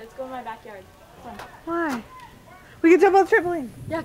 Let's go in my backyard. Why? We can jump on the trampoline. Yeah.